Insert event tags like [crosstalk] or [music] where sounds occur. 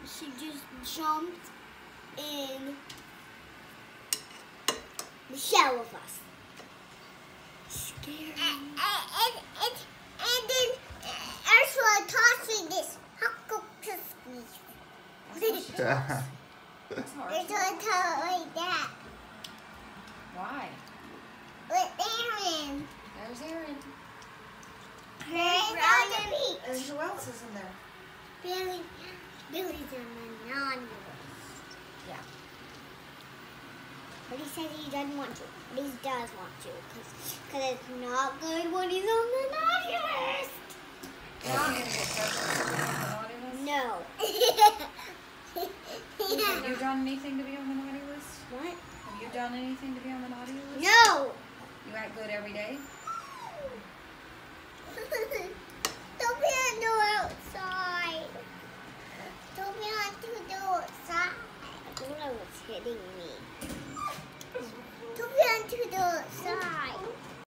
and she just jumped in the shell of us. Scary. And, and, and, and then uh, Ursula taught me this Huckle Krispies. That's hard. Ursula taught me that. Why? With Aaron. There's Aaron. There's on the beach. And who else is in there? Billy, the a monogamous. Yeah. But he says he doesn't want to. But he does want to. Because it's not good when he's on the naughty list. You're not gonna get presents to be on the naughty list? No. Have you [laughs] done anything to be on the naughty list? What? Have you done anything to be on the naughty list? No. You act good every day? Don't be on the outside.